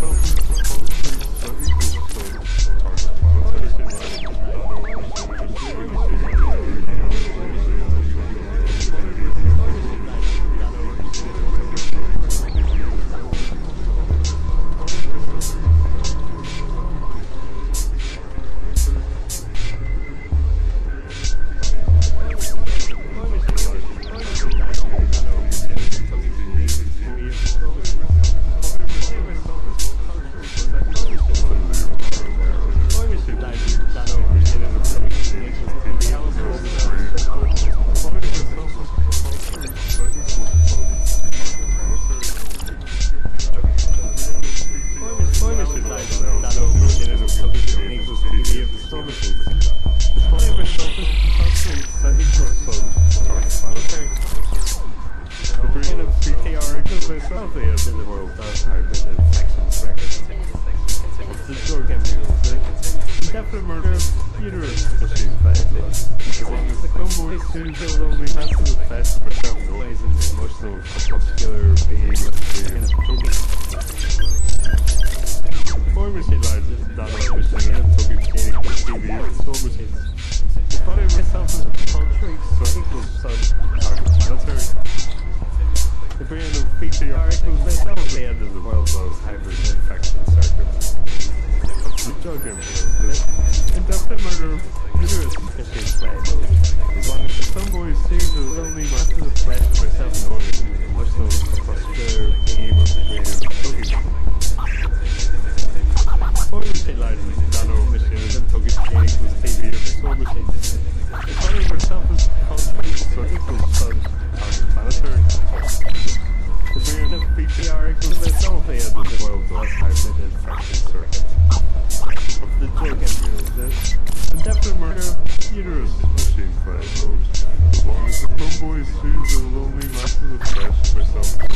Roach. Probably a in the world does hybrid infection circuits. The the indefinite murder. Of uterus tissue failure. As long as the convoy soon build only massive effects for ways in the emotional, muscular being experience. Four machine lines is not a machine. And so we've gaining the TV and so machines. The body of myself is a concrete, so equals some target military. Brand of feature articles myself at the end of the world those hybrid infection circuits. Drug improvement. Indefinite murder of uterus tissue failure. As long as the convoy sees the lonely massive threat to myself and others in the muscular aim of the creative cookies. Brand of BPR equals myself and the world does hybrid infection circuit. Of the embryos, the indefinite murder uterus machine failure. As long as the the masses of flesh myself and others in the emotional